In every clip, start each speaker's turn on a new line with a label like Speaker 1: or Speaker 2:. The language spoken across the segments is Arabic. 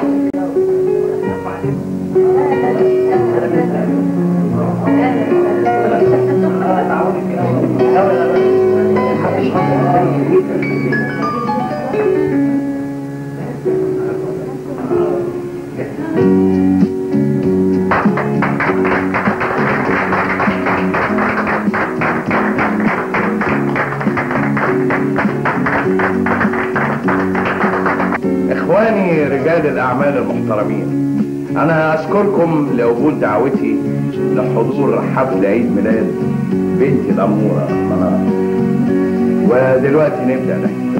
Speaker 1: Thank you. رجال الأعمال المحترمين. أنا أشكركم لقبول دعوتي لحضور حفل عيد ميلاد بنتي الأمورة منار ودلوقتي نبدأ الاحتفال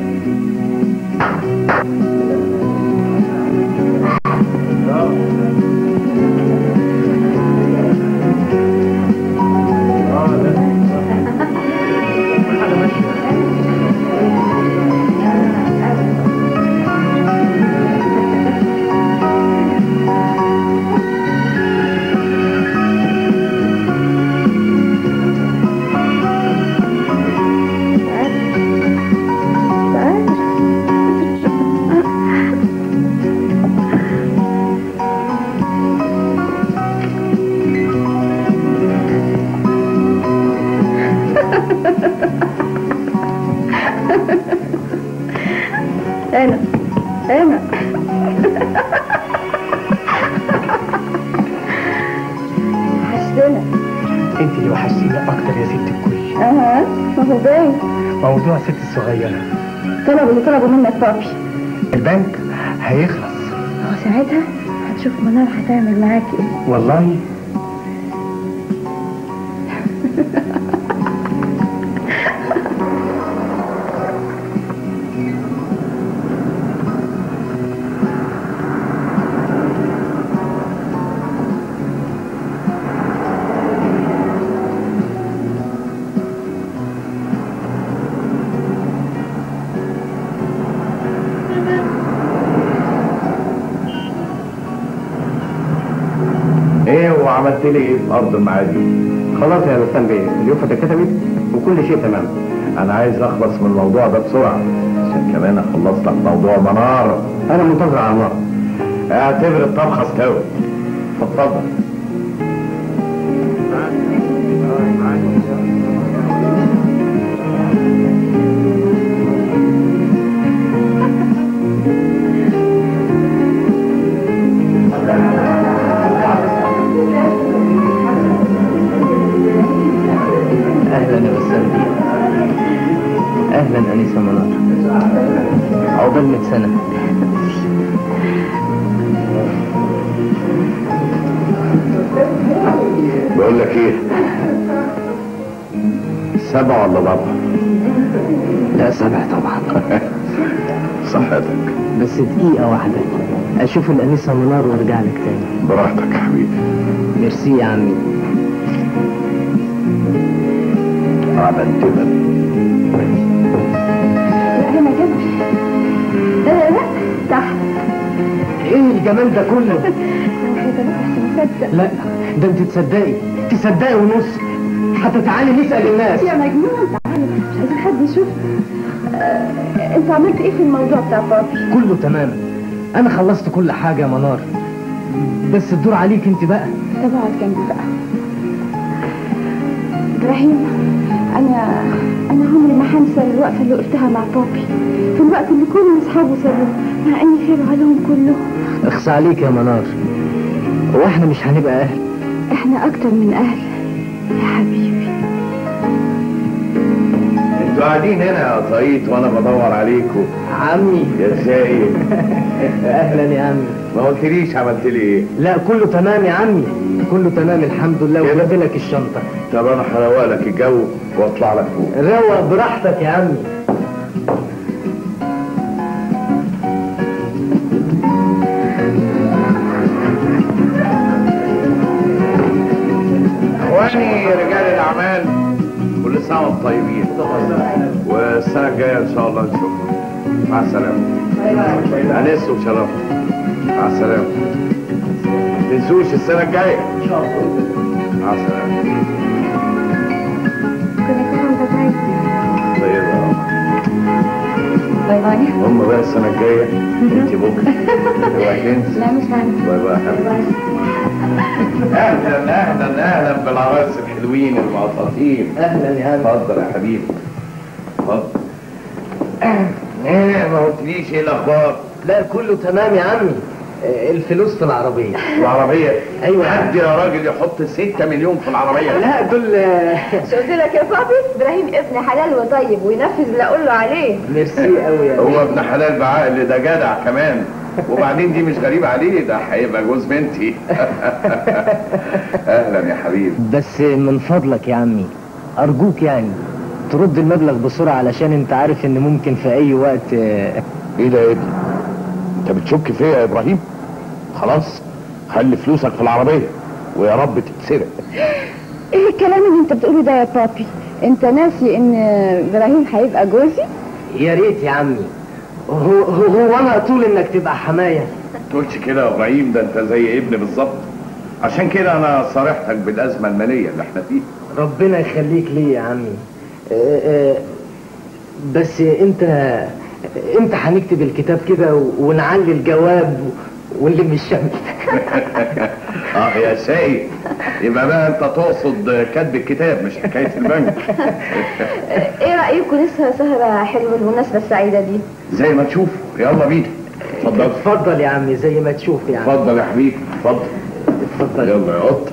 Speaker 2: هو باين
Speaker 3: موضوع ست الصغيره
Speaker 2: طلب اللي طلبوا منك بابي.
Speaker 3: البنك هيخلص.
Speaker 2: هو ساعتها هتشوف منار هتعمل معاك إيه.
Speaker 3: والله
Speaker 1: وعملت لي في أرض المعادي؟
Speaker 3: خلاص يا بسام بيه اليوفة اتكتبت وكل شيء تمام.
Speaker 1: أنا عايز أخلص من الموضوع ده بسرعة. عشان كمان أخلص لك موضوع منار.
Speaker 3: أنا منتظر على النار.
Speaker 1: اعتبر الطبخة استوت. اتفضل.
Speaker 4: أهلا انسه منار عقبال 100 سنة.
Speaker 1: بقول لك إيه؟ سبع ولا ضبع
Speaker 4: لا سبع طبعا.
Speaker 1: صحتك.
Speaker 4: بس دقيقة واحدة. أشوف الانسه منار وأرجع لك تاني.
Speaker 1: براحتك يا حبيبي.
Speaker 4: ميرسي يا عمي.
Speaker 1: عملت
Speaker 2: هنا كده لا لا تحت
Speaker 3: إيه الجمال ده كله؟ لا ده انت تصدقي تصدقي ونص. حتى تعالي نسأل الناس.
Speaker 2: يا مجنون. تعالى مش عايزين حد يشوف. آه، انت عملت إيه في الموضوع بتاع بابي؟
Speaker 4: كله تمام. أنا خلصت كل حاجة يا منار. بس الدور عليك انت بقى.
Speaker 2: طب اقعد جنبي بقى. إبراهيم أنا أنا عمري ما هنسى الوقفه اللي قلتها مع بابي. في الوقت اللي كل أصحابه سابوه مع إني خير عليهم كلهم.
Speaker 4: اخصى عليك يا منار. هو إحنا مش هنبقى أهل.
Speaker 2: إحنا أكتر من أهل. يا حبيبي.
Speaker 1: أنتوا قاعدين هنا يا طايط وأنا بدور عليكم.
Speaker 4: عمي.
Speaker 1: يا خايب
Speaker 4: أهلا يا عمي.
Speaker 1: ما قلتليش عملت لي إيه؟
Speaker 4: لا كله تمام يا عمي. كله تمام الحمد لله؟ وجبت لك الشنطة.
Speaker 1: طب أنا هروق لك الجو وأطلع لك فوق.
Speaker 4: روق براحتك يا عمي.
Speaker 1: إخواني رجال الأعمال كل سنة وأنتم طيبين. والسنة الجاية إن شاء الله نشوفكم. مع السلامة. انس وشرف مع السلامة. ما تنسوش السنة الجاية. شاء الله مع رب.
Speaker 2: bye bye
Speaker 1: هم بقى السنة الجاية انت بكرة
Speaker 2: لا مش هنسى
Speaker 1: bye bye. أهلا أهلا أهلا بالعرايس الحلوين. المقططين
Speaker 4: أهلا يا عم
Speaker 1: اتفضل يا حبيبي اتفضل إيه ما قلتليش إيه الاخبار
Speaker 4: لا كله تمام يا عمي. الفلوس في العربية.
Speaker 1: العربية؟
Speaker 4: أيوة.
Speaker 1: حد يا راجل يحط 6 مليون في العربية؟
Speaker 4: لا دول آه،
Speaker 2: شو قلت لك يا بابي إبراهيم ابن حلال وطيب وينفذ اللي أقول له عليه.
Speaker 4: ميرسي قوي يا
Speaker 1: هو ابن حلال بعقل ده جدع كمان. وبعدين دي مش غريبة عليه ده هيبقى جوز بنتي. أهلا يا حبيبي.
Speaker 4: بس من فضلك يا عمي أرجوك يعني ترد المبلغ بسرعة علشان أنت عارف إن ممكن في أي وقت آه،
Speaker 1: إيه ده يا ابني؟ انت بتشك فيا يا إبراهيم؟ خلاص خلي فلوسك في العربية ويا رب تتسرق.
Speaker 2: إيه الكلام اللي انت بتقوله ده يا بابي؟ انت ناسي ان إبراهيم هيبقى جوزي؟
Speaker 4: يا ريت يا عمي. هو, هو, هو أنا طول انك تبقى حماية.
Speaker 1: تقولش كده يا إبراهيم ده انت زي ابني بالظبط. عشان كده أنا صارحتك بالأزمة المالية اللي إحنا فيها.
Speaker 4: ربنا يخليك لي يا عمي. آه، آه، بس انت انت هنكتب الكتاب كده ونعلي الجواب ونلم الشمس؟
Speaker 1: آه يا سيد يبقى بقى أنت تقصد كتب الكتاب مش حكاية البنك.
Speaker 2: إيه رأيكم؟ نسهر سهرة حلوة المناسبه السعيدة دي.
Speaker 1: زي ما تشوف يلا بينا. اتفضل.
Speaker 4: اتفضل يا عمي زي ما تشوف يا عمي
Speaker 1: اتفضل يا حبيبي. اتفضل.
Speaker 4: اتفضل.
Speaker 1: يلا يا قط.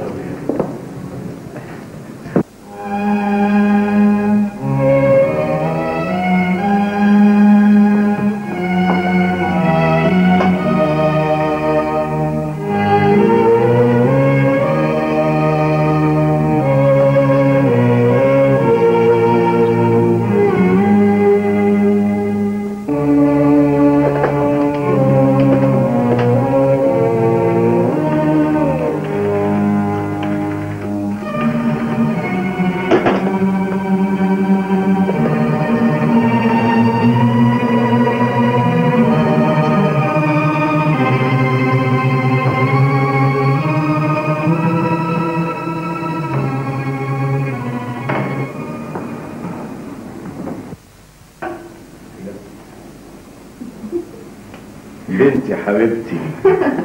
Speaker 1: بنتي حبيبتي.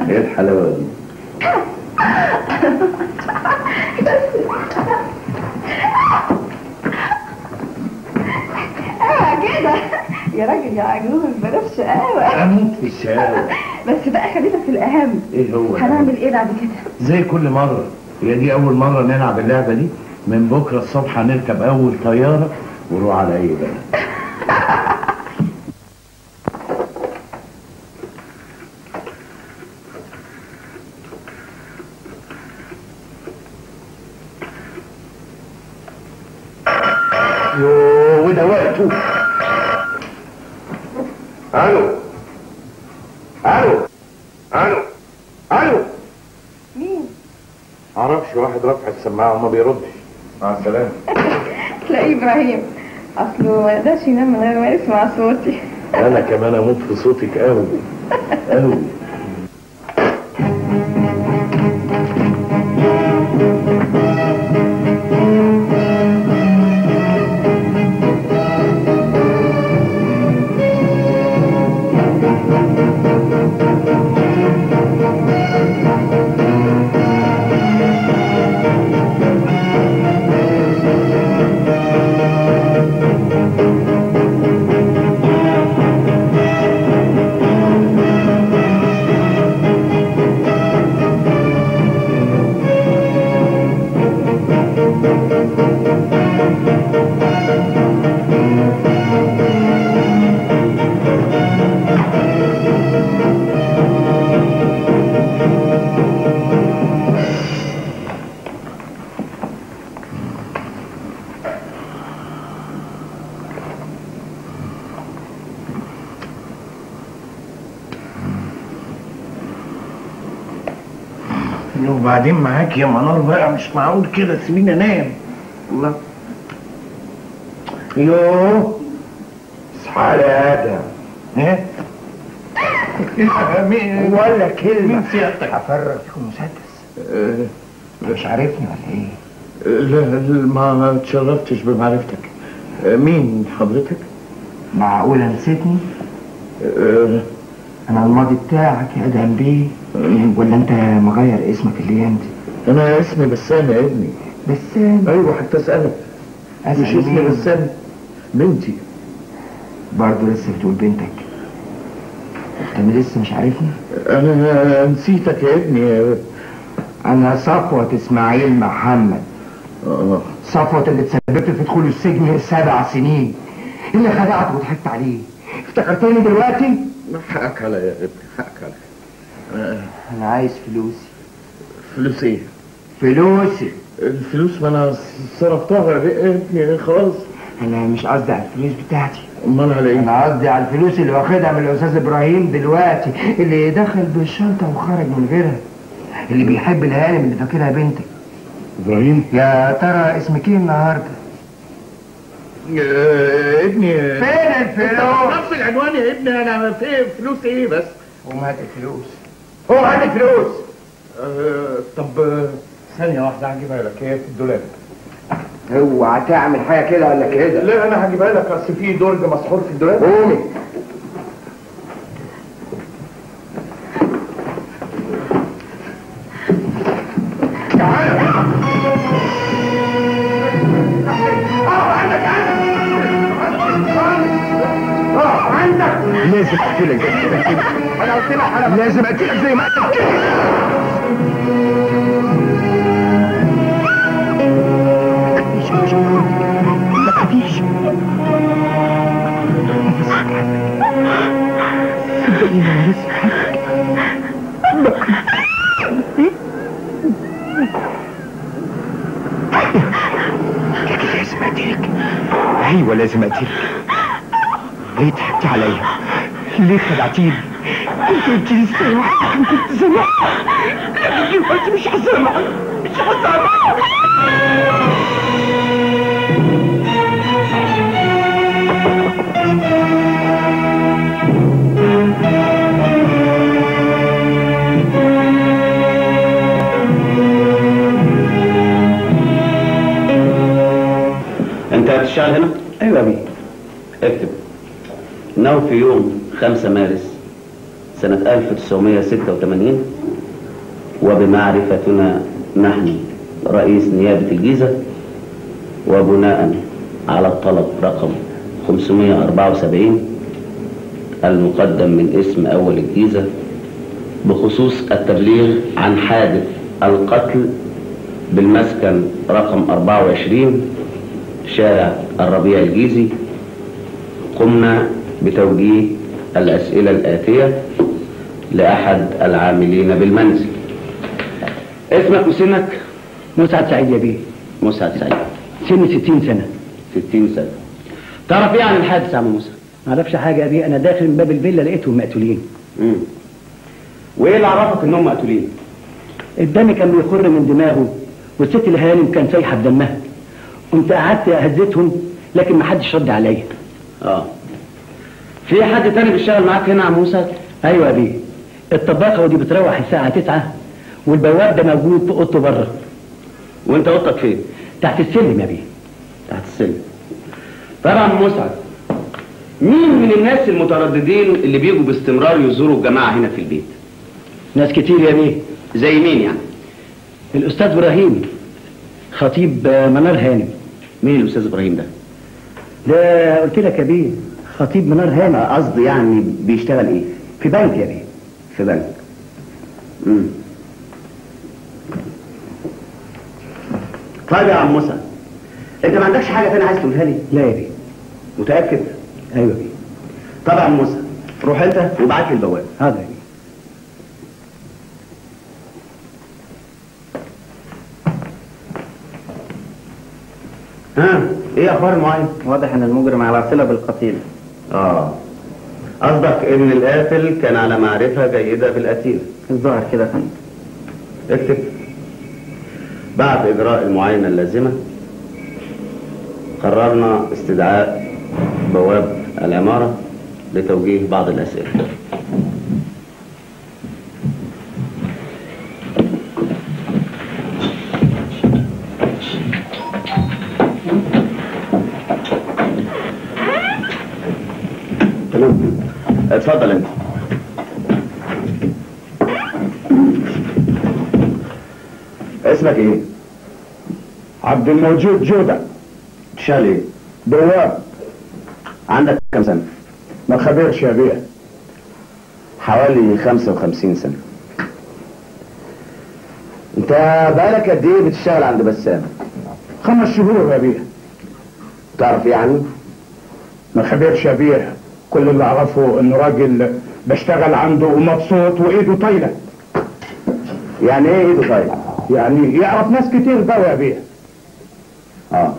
Speaker 1: إيه الحلاوة دي؟
Speaker 2: آه كده. يا راجل يا عجوز بلاش شقاوة.
Speaker 1: أموت في الشارع
Speaker 2: بس بقى خلينا في الأهم.
Speaker 1: إيه هو؟
Speaker 2: هنعمل إيه بعد كده؟
Speaker 1: زي كل مرة. هي دي أول مرة نلعب اللعبة دي. من بكرة الصبح هنركب أول طيارة ونروح على أي بلد. ألو ألو ألو.
Speaker 2: مين؟
Speaker 1: معرفش واحد رافع السماعة وما بيردش. مع السلامة.
Speaker 2: تلاقيه إبراهيم. أصله ما يقدرش ينام من غير ما يسمع صوتي.
Speaker 1: أنا كمان أموت في صوتك أوي. أوي. وبعدين معاك يا منار بقى مش معقول كده؟ سيبيني انام. الله. يوه اصحى يا آدم. إيه؟ مين؟
Speaker 4: ولا كلمة.
Speaker 1: مين سيادتك؟
Speaker 4: هفرج في مسدس مش عارفني ولا إيه؟
Speaker 1: لا ما اتشرفتش بمعرفتك. مين حضرتك
Speaker 4: معقولة نسيتني؟
Speaker 1: آه،
Speaker 5: أنا الماضي بتاعك يا ادهم بيه ولا أنت مغير اسمك اللي انت
Speaker 1: أنا اسمي بسام يا ابني.
Speaker 5: بسام؟
Speaker 1: أيوه حتى اسالك مش اسمي؟ بسام بنتي.
Speaker 5: برضه لسه بتقول بنتك. انت لسه مش عارفني؟
Speaker 1: أنا نسيتك يا ابني.
Speaker 5: أنا صفوة إسماعيل محمد.
Speaker 1: آه.
Speaker 5: صفوة اللي تسببت في دخول السجن سبع سنين. اللي خدعت وضحكت عليه. افتكرتني دلوقتي؟
Speaker 1: حقك عليا يا ابني حقك عليا
Speaker 5: أنا عايز فلوسي.
Speaker 1: فلوس إيه؟
Speaker 5: فلوسي.
Speaker 1: الفلوس ما أنا صرفتها يا ابني خلاص.
Speaker 5: أنا مش قصدي على الفلوس بتاعتي.
Speaker 1: أمال على إيه؟
Speaker 5: أنا قصدي على الفلوس اللي واخدها من الأستاذ إبراهيم دلوقتي اللي دخل بالشنطة وخرج من غيرها اللي بيحب الهانم اللي فاكرها بنتك.
Speaker 1: إبراهيم؟
Speaker 5: يا ترى اسمك إيه النهارده؟
Speaker 1: آه، ابني.
Speaker 5: فين الفلوس؟
Speaker 1: نفس العنوان يا ابني أنا في فلوس إيه بس؟
Speaker 5: قوم هات الفلوس قوم هات الفلوس
Speaker 1: آه، طب ثانية واحدة هجيبها لك. هي في الدولاب.
Speaker 5: أوعى تعمل حاجة كده ولا كده؟
Speaker 1: لا أنا هجيبها لك. أصل في درج مسحور في الدولاب.
Speaker 5: قومي. لازم اقتلك زي ما قتلت ما لكن لازم اقتلك أيوه لازم اقتلك ليه ضحكتي عليا؟ ليه خدعتيني كنت قلت لي استريح كنت سامع لكن دلوقتي مش هسامح مش هسامح
Speaker 6: انت هتشتغل هنا؟ أيوه يا بيه اكتب. انه في يوم 5 مارس. سنة 1986 وبمعرفتنا نحن رئيس نيابة الجيزة وبناء على الطلب رقم 574 المقدم من اسم أول الجيزة بخصوص التبليغ عن حادث القتل بالمسكن رقم 24 شارع الربيع الجيزي قمنا بتوجيه الأسئلة الآتية لأحد العاملين بالمنزل. اسمك وسنك؟
Speaker 3: مسعد سعيد يا بيه.
Speaker 6: مسعد سعيد.
Speaker 3: سني 60 سنة.
Speaker 6: 60 سنة. تعرف إيه عن الحادث يا عم موسى؟
Speaker 3: ما أعرفش حاجة يا بيه. أنا داخل من باب الفيلا لقيتهم مقتولين.
Speaker 6: مم. وإيه اللي عرفك إنهم مقتولين؟
Speaker 3: الدم كان بيخر من دماغه والست الهانم كان سايحة بدمها قمت قعدت أهزتهم لكن ما حدش رد عليا.
Speaker 6: آه. في حد تاني بيشتغل معاك هنا يا عم موسى؟
Speaker 3: أيوه يا بيه. الطباخة ودي بتروح الساعة 9 والبواب ده موجود في أوضته بره
Speaker 6: وانت أوضتك فين؟
Speaker 3: تحت السلم يا بيه
Speaker 6: تحت السلم طبعا مسعد مين من الناس المترددين اللي بيجوا باستمرار يزوروا الجماعة هنا في البيت؟
Speaker 3: ناس كتير يا بيه
Speaker 6: زي مين يعني؟
Speaker 3: الأستاذ إبراهيم خطيب منار هانم
Speaker 6: مين الأستاذ إبراهيم ده؟
Speaker 3: ده قلت لك يا بيه خطيب منار هانم
Speaker 6: قصدي يعني بيشتغل إيه؟
Speaker 3: في بنك يا بيه
Speaker 6: امم طيب يا عم موسى انت ما عندكش حاجة تانية عايز تقولها لي؟
Speaker 3: لا يا بيه.
Speaker 6: متأكد؟
Speaker 3: أيوه يا بيه.
Speaker 6: طب يا عم موسى روح انت وابعت لي البواب.
Speaker 3: حاضر يا بيه.
Speaker 6: ها إيه أخبار المعين
Speaker 7: واضح إن المجرم على صلة بالقتيل.
Speaker 6: آه. قصدك إن القاتل كان على معرفة جيدة بالقتيل
Speaker 7: الظاهر كده فندم.
Speaker 6: اكتب. بعد إجراء المعاينة اللازمة قررنا استدعاء بواب العمارة لتوجيه بعض الأسئلة. اتفضل انت اسمك إيه؟
Speaker 8: عبد الموجود جودة
Speaker 6: تشتغل إيه؟
Speaker 8: بواب
Speaker 6: عندك كم سنة؟
Speaker 8: ما خبرش يا بيه
Speaker 6: حوالي 55 سنة انت بقالك قد إيه بتشتغل عند بسام؟
Speaker 8: خمس شهور يا بيه
Speaker 6: تعرف عنه؟
Speaker 8: ما خبرش يا بيه كل اللي أعرفه انه راجل بشتغل عنده ومبسوط وإيده طايلة.
Speaker 6: يعني إيه إيده طيب؟
Speaker 8: يعني يعرف ناس كتير قوي يا بيه.
Speaker 6: آه.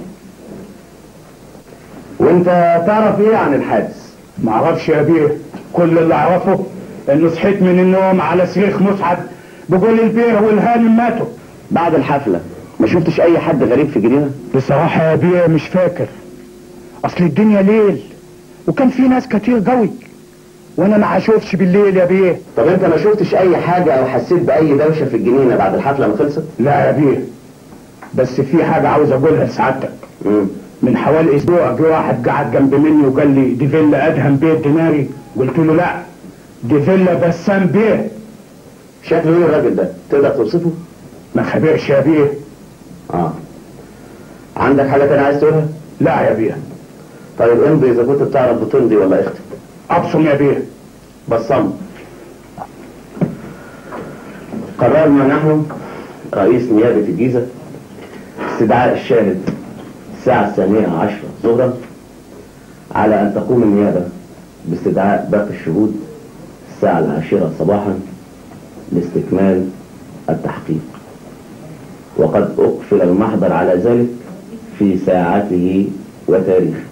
Speaker 6: وأنت تعرف إيه عن الحادث؟
Speaker 8: ما أعرفش يا بيه. كل اللي أعرفه إنه صحيت من النوم على صريخ مسعد بقول البيه والهانم ماتوا.
Speaker 6: بعد الحفلة ما شفتش أي حد غريب في جنينة؟
Speaker 8: بصراحة يا بيه مش فاكر. أصل الدنيا ليل. وكان في ناس كتير قوي وأنا ما هشوفش بالليل يا بيه
Speaker 6: طب انت ما شفتش اي حاجة أو حسيت بأي دوشة في الجنينة بعد الحفلة ما خلصت؟
Speaker 8: لا يا بيه بس في حاجة عاوز أقولها لسعادتك. من حوالي أسبوع جه واحد قعد جنب مني وقال لي دي فيلا أدهم بيت ديناري قلت له لا دي فيلا بسام بيه
Speaker 6: شكله إيه الراجل ده؟ تقدر توصفه؟
Speaker 8: ما خبرش يا بيه
Speaker 6: آه عندك حاجة تانية عايز تقولها؟
Speaker 8: لا يا بيه
Speaker 6: طيب امضي إذا كنت بتعرف بتمضي ولا أختي.
Speaker 8: ابصم يا بيه.
Speaker 6: بصم. قررنا نحن رئيس نيابة الجيزة استدعاء الشاهد الساعة الثانية عشرة ظهرا على أن تقوم النيابة باستدعاء باقي الشهود الساعة العاشرة صباحا لاستكمال التحقيق. وقد أقفل المحضر على ذلك في ساعته وتاريخه.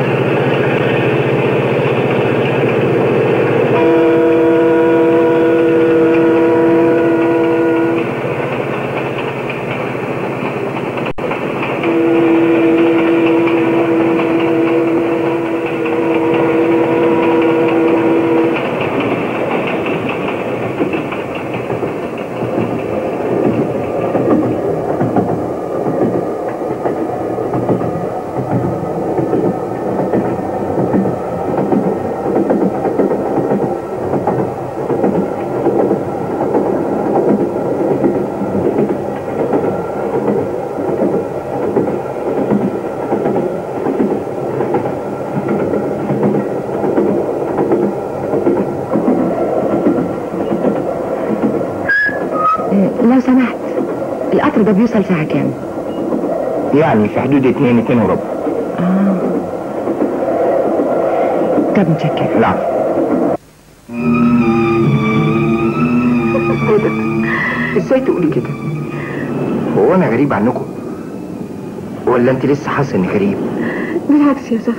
Speaker 9: ده بيوصل ساعة كام؟
Speaker 8: يعني في حدود اتنين اتنين وربع.
Speaker 9: طب متشكر
Speaker 8: لا
Speaker 5: إزاي تقولي كده؟ هو أنا غريب عنكم؟ ولا أنت لسه حاسة إني غريب؟
Speaker 2: بالعكس يا صفوت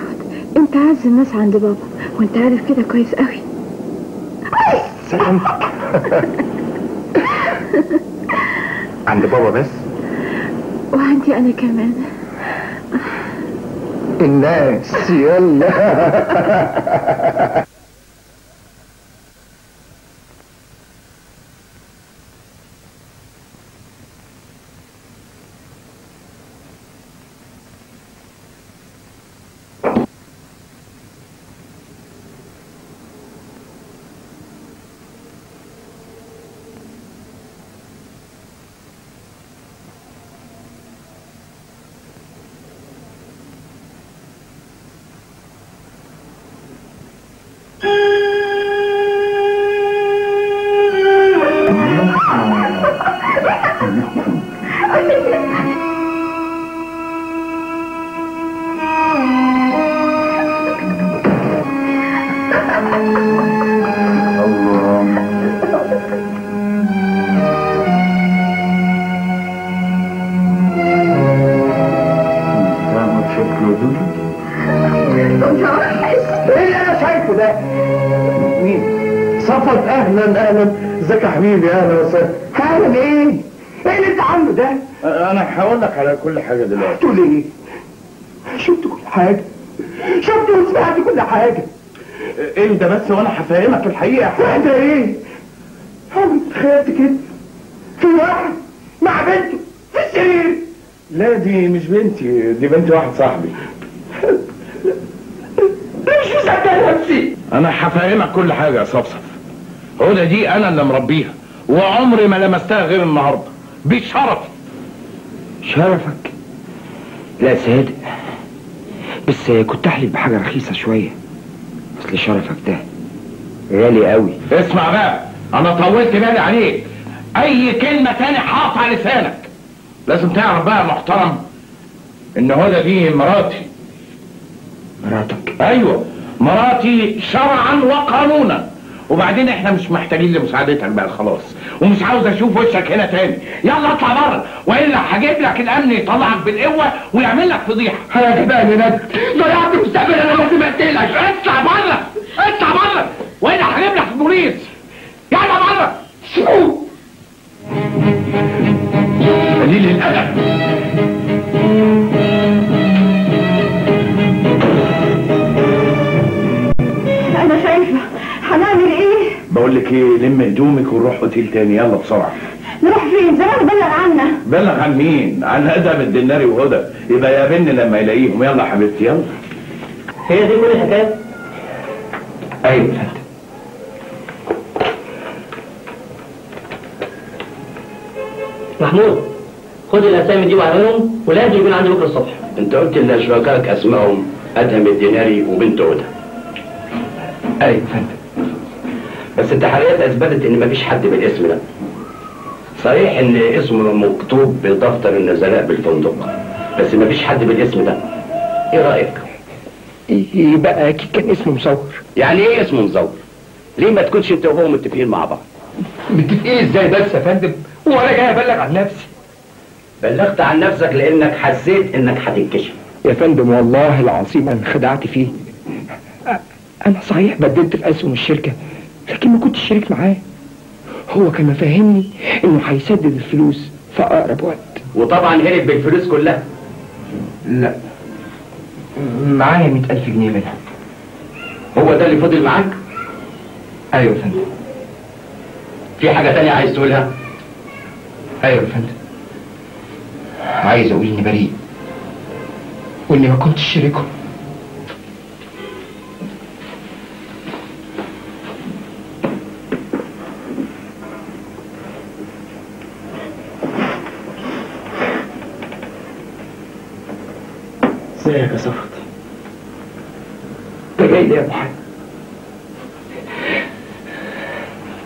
Speaker 2: أنت عز الناس عند بابا وأنت عارف كده كويس قوي
Speaker 5: سلامتك عند بابا بس؟
Speaker 2: وعندي أنا كمان.
Speaker 5: الناس يلا.
Speaker 8: شايفه ده. مين؟ صفت أهلا أهلا. إزيك يا حبيبي؟ أهلا وسهلا أهلا إيه؟ إيه اللي أنت عامله ده؟
Speaker 1: أنا هقول لك على كل حاجة دلوقتي.
Speaker 8: تقول إيه؟ شفت كل حاجة. شفت وسمعت كل حاجة.
Speaker 1: أنت بس وأنا هفهمك الحقيقة.
Speaker 8: ده إيه؟ أنا تخيلت كده؟ في واحد مع بنته في السرير.
Speaker 1: لا دي مش بنتي. دي بنت واحد صاحبي.
Speaker 8: مش مصدق نفسي.
Speaker 1: أنا هفهمك كل حاجة يا صفصف. هدى دي أنا اللي مربيها وعمري ما لمستها غير النهارده. بشرفي.
Speaker 9: شرفك؟ لا صادق بس كنت أحلف بحاجة رخيصة شوية. أصل شرفك ده غالي قوي.
Speaker 1: اسمع بقى أنا طولت بالي عليك. أي كلمة تاني هقطع لسانك. لازم تعرف بقى يا محترم إن هدى دي مراتي.
Speaker 9: مراتك.
Speaker 1: أيوه. مراتي شرعا وقانونا. وبعدين إحنا مش محتاجين لمساعدتك بقى خلاص. ومش عاوز أشوف وشك هنا تاني. يلا اطلع بره. وإلا هجيب لك الأمن يطلعك بالقوة ويعمل لك فضيحة.
Speaker 9: حاجة بقى يا ند
Speaker 1: ضيعت مستقبل أنا لازم اقتلك اطلع بره. اطلع بره. وإلا هجيب لك البوليس يلا بره. شو؟ قليل الأدب.
Speaker 2: أنا خايفه هنعمل إيه؟
Speaker 1: بقول لك إيه لم هدومك ونروح أوتيل تاني. يلا بسرعة.
Speaker 2: نروح فين؟ زمان بلغ عنا.
Speaker 1: بلغ عن مين؟ عن آدم الدناري وهدى. يبقى يقابلني لما يلاقيهم. يلا يا حبيبتي يلا.
Speaker 10: هي دي كل
Speaker 9: الحكاية أيوه فندم.
Speaker 10: محمود خد الأسامي دي وعنهم ولازم يكون عندي بكرة الصبح.
Speaker 6: أنت قلت إن شركائك اسمائهم أدهم الديناري وبنت هدى.
Speaker 9: يا فندم
Speaker 6: بس التحريات أثبتت إن مفيش حد بالاسم ده. صحيح إن اسمه مكتوب بدفتر النزلاء بالفندق بس مفيش حد بالاسم ده. إيه رأيك؟
Speaker 9: يبقى أكيد كان اسمه مصور.
Speaker 6: يعني إيه اسمه مزور ليه ما تكونش أنت وهو متفقين مع بعض؟
Speaker 9: متفقين إزاي بس يا فندم؟ وأنا جاي أبلغ عن نفسي.
Speaker 6: بلغت عن نفسك لأنك حسيت إنك هتنكشف.
Speaker 9: يا فندم والله العظيم أنا خدعت فيه. أنا صحيح بدلت في اسهم الشركة لكن ما كنتش شريك معاه. هو كان مفهمني إنه هيسدد الفلوس في أقرب وقت.
Speaker 6: وطبعا هرب بالفلوس كلها.
Speaker 9: لا. معايا مئة ألف جنيه منها.
Speaker 6: هو ده اللي فضل معاك؟
Speaker 9: أيوة يا فندم.
Speaker 6: في حاجة تانية عايز تقولها؟
Speaker 9: أيوة يا فندم. عايز أقول إني بريء وإني ما كنتش شريكهم
Speaker 10: ازيك يا صفت
Speaker 9: ده جاي ليه يا حاج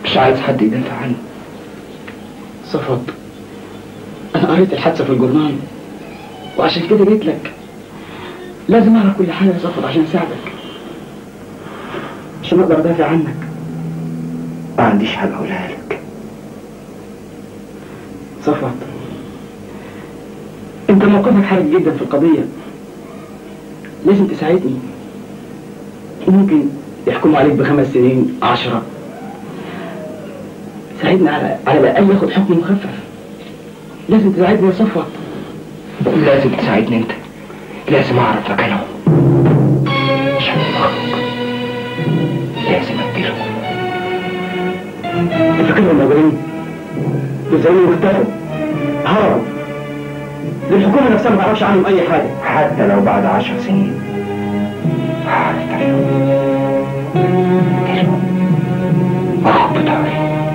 Speaker 9: مش عايز حد يدافع عني
Speaker 10: صفت أنا قريت الحادثة في الجورنال وعشان كده جيت لك لازم اعرف كل حاجة يا صفت عشان أساعدك. عشان أقدر أدافع عنك.
Speaker 9: ما عنديش حاجة أقولها لك.
Speaker 10: صفت أنت موقفك حرج جدا في القضية. لازم تساعدني ممكن يحكموا عليك بخمس سنين عشرة. ساعدني على على الأقل ياخد حكم مخفف. لازم تساعدني يا صفوت
Speaker 9: لازم تساعدني أنت. لازم أعرف مكانهم أخرج لازم أقتلهم
Speaker 10: فاكرهم موجودين بيزعلوا واختفوا هربوا للحكومة نفسها ما تعرفش عنهم أي حاجة.
Speaker 9: حتى لو بعد عشر سنين.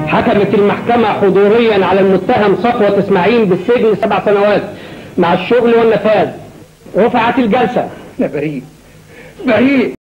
Speaker 11: حكمت المحكمة حضوريا على المتهم صفوة إسماعيل بالسجن سبع سنوات مع الشغل والنفاذ. رفعت الجلسة.
Speaker 9: أنا بريء. بريء.